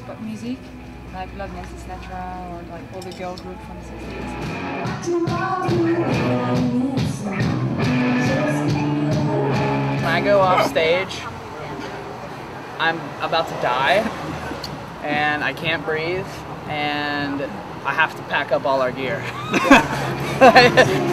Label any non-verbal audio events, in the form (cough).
pop music like Love Nancy Sinatra or like all the girl group from the 60s. When I go off stage, I'm about to die and I can't breathe and I have to pack up all our gear. (laughs) (laughs)